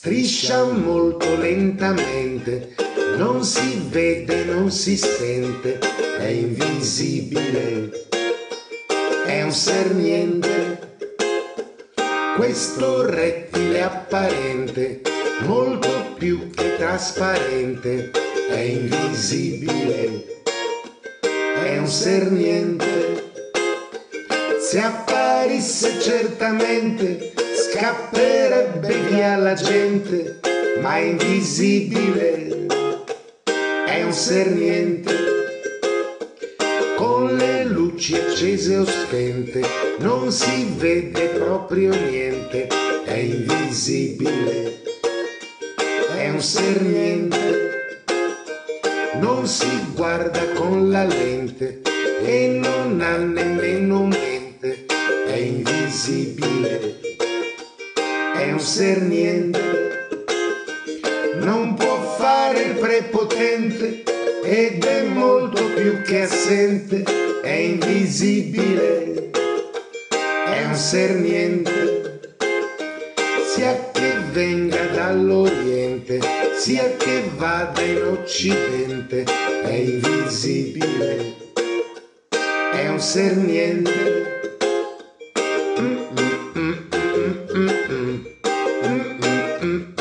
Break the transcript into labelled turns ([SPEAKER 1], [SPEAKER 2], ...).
[SPEAKER 1] Striscia molto lentamente, non si vede, non si sente, è invisibile, è un ser niente. Questo rettile apparente, molto più che trasparente, è invisibile, è un ser niente. Se apparisse certamente, scapperebbe via la gente, ma è invisibile, è un ser niente. Con le luci accese o spente, non si vede proprio niente, è invisibile, è un ser niente. Non si guarda con la lente e non ha nemmeno mente, è invisibile è un ser niente, non può fare il prepotente ed è molto più che assente, è invisibile, è un ser niente, sia che venga dall'Oriente, sia che vada in Occidente, è invisibile, è un ser niente. Mm-mm.